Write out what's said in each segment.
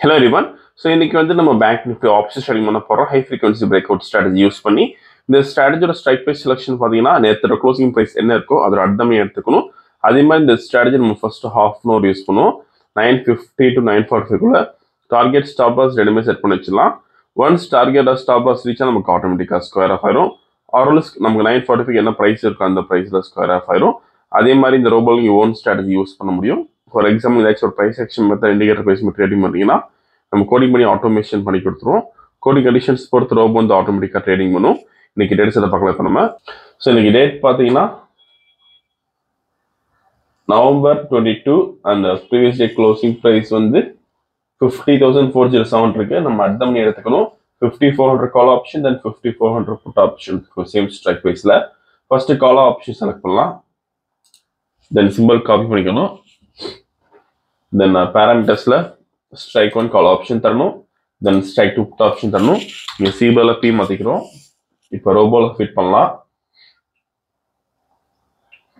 Hello ரிவன் so இன்னைக்கு வந்து நம்ம பேங்க் நிஃப்டி ஆப்ஷன் ஸ்டடி பண்ண போகிறோம் high frequency break out strategy use பண்ணி இந்த ஸ்ட்ராட்டஜியோட ஸ்ட்ரைக் ப்ரைஸ் செலக்ஷன் பார்த்தீங்கன்னா நேற்று க்ளோசிங் ப்ரைஸ் என்ன இருக்கோ அதோட அர்த்தமே எடுத்துக்கணும். அதே மாதிரி இந்த ஸ்ட்ராட்டஜி நம்ம first half an hour use பண்ணுவோம். Nine fifty to nine forty ஃபைவ்க்குள்ள target stoppers ரெண்டுமே செட் பண்ணி வச்சிடலாம். ஒன்ஸ் டார்கெட் ஸ்டாப் ரீச்சாக நமக்கு ஆட்டோமேட்டிக்காக ஸ்கொயர் ஆஃப் ஆயிரும். ஆர்எல்ஸ் நமக்கு நைன் ஃபார்ட்டி ஃபைவ் என்ன ப்ரைஸ் இருக்கோ அந்த ப்ரைஸில் ஸ்கொயர் ஆஃப் ஆயிரும். அதே மாதிரி இந்த ரோபோல் நீங்கள் ஓன் ஸ்ட்ராட்டஜி யூஸ் பண்ண முடியும். ஃபார் எக்ஸாம்பிள் ஏதாச்சும் ஒரு price action method indicator price method trading பண்ணீங்கன்னா நம்ம கோடிங் பண்ணி ஆட்டோமேஷன் பண்ணி கொடுத்துருவோம். கோடிங் கண்டிஷன்ஸ் பொறுத்து ரோபோ வந்து ஆட்டோமேட்டிக்காக ட்ரேடிங் பண்ணும். இன்னைக்கு டேட்ஸ் அதை பார்க்கலாம் இப்போ நம்ம. ஸோ இன்னைக்கு டேட் பார்த்தீங்கன்னா நவம்பர் டுவெண்ட்டி டூ அந்த ப்ரீவியஸ் டே க்ளோசிங் ப்ரைஸ் வந்து fifty thousand four zero seven இருக்கு. நம்ம அர்த்தம் எடுத்துக்கணும். Fifty four hundred call option then fifty four hundred put option same strike ப்ரைஸில் ஃபர்ஸ்ட் கால் ஆப்ஷன் செலக்ட் பண்ணலாம். தென் சிம்பிள் காப்பி பண்ணிக்கணும். Then பேராமீட்டர்ஸில் ஸ்ட்ரைக் ஒன் கால் ஆப்ஷன் தரணும் then strike two put option தரணும் இங்கே சிபிஎல் பி மாற்றிக்கிறோம் இப்போ ரோபோவில் ஃபிட் பண்ணலாம்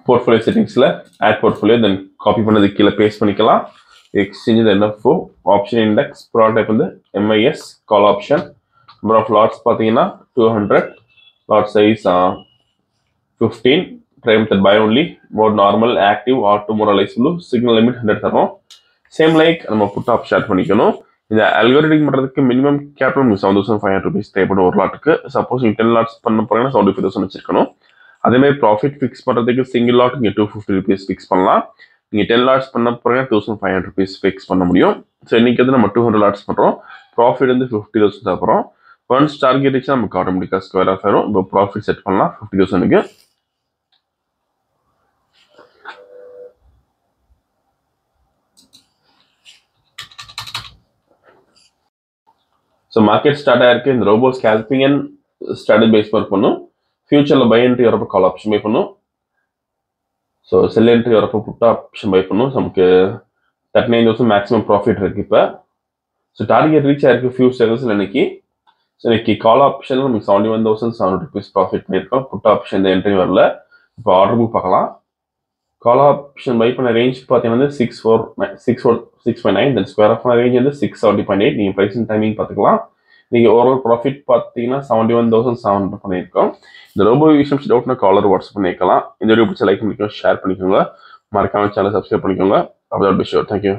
போர்ட்ஃபோலியோ செட்டிங்ஸில் ஆட் போர்ட்ஃபோலியோ தென் காப்பி பண்ணது கீழே பேஸ்ட் பண்ணிக்கலாம் exchange NFO option index product வந்து MIS call option number of lots பார்த்தீங்கன்னா two hundred lot size fifteen try method buy only mode normal active auto மோரலைஸ் blue signal limit hundred தரோம் same like நம்ம put app share பண்ணிக்கணும். இந்த algorithmic பண்ணுறதுக்கு minimum capital seven thousand five hundred rupees தேவைப்படும் ஒரு லாட்டுக்கு suppose நீங்கள் ten lots பண்ண போகிறீங்கன்னா செவன்டி ஃபைவ் தௌசண்ட் வச்சிருக்கணும். அதே மாதிரி ப்ராஃபிட் ஃபிக்ஸ் பண்ணுறதுக்கு சிங்கிள் லாட் நீங்கள் டூ ஃபிஃப்டி ருபீஸ் ஃபிக்ஸ் பண்ணலாம். நீங்கள் டென் லாட்ஸ் பண்ண போறீங்கன்னா thousand five hundred rupees fix பண்ண முடியும். ஸோ இன்றைக்கி வந்து நம்ம டூ ஹண்ட்ரட் லாட்ஸ் பண்ணுறோம் ப்ராஃபிட் வந்து ஃபிஃப்டி தௌசண்ட் தப்புறோம் ஒன்ஸ் டார்கெட் வச்சு நமக்கு ஆட்டோமேட்டிக்காக ஸ்கொயர் ஆஃப் ஆயிரும். இப்போ ப்ராஃபிட் செட் பண்ணலாம். ஃபிஃப்டி தௌசண்ட்க்கு ஸோ மார்க்கெட் ஸ்டார்ட் ஆயிருக்கு. இந்த robo scalping and study base work பண்ணும். ஃபியூச்சரில் பை என்ட்ரி வரப்போ கால் ஆப்ஷன் பை பண்ணும். ஸோ செல் என்ட்ரி வரப்போ புட் ஆப்ஷன் பை பண்ணும். நமக்கு thirty nine thousand maximum profit இருக்கு இப்போ. ஸோ டார்கெட் ரீச் ஆயிருக்கு ஃபியூ செகண்ட்ஸில் இன்னைக்கு. ஸோ இன்னைக்கு கால் ஆப்ஷனில் நமக்கு seventy one thousand seven rupees profit பண்ணியிருக்கோம். புட் ஆப்ஷன் இந்த என்ட்ரி வரல. இப்போ ஆர்டர் புக் பார்க்கலாம். கால் ஆப்ஷன் பை பண்ண ரேஞ்ச் பார்த்தீங்கன்னா six four six four six point nine then square off range வந்து சிக்ஸ் செவன்ட்டி பாயிண்ட் எயிட் நீங்கள் ப்ரைஸ் டைமிங் பார்த்துக்கலாம். நீங்கள் ஓவரால் ப்ராஃபிட் பார்த்தீங்கன்னா seventy one thousand seven hundred பண்ணியிருக்கோம். இந்த ரொம்ப விஷயம் டவுட்னா காலர் வாட்ஸ்அப் பண்ணிக்கலாம். இந்த வீடியோ பிடிச்ச லைக் பண்ணிக்கோங்க ஷேர் பண்ணிக்கோங்க. மறக்காம சேனல் சப்ஸ்கிரைப் பண்ணிக்கோங்க. அப்படி ஷோர் தேங்க்யூ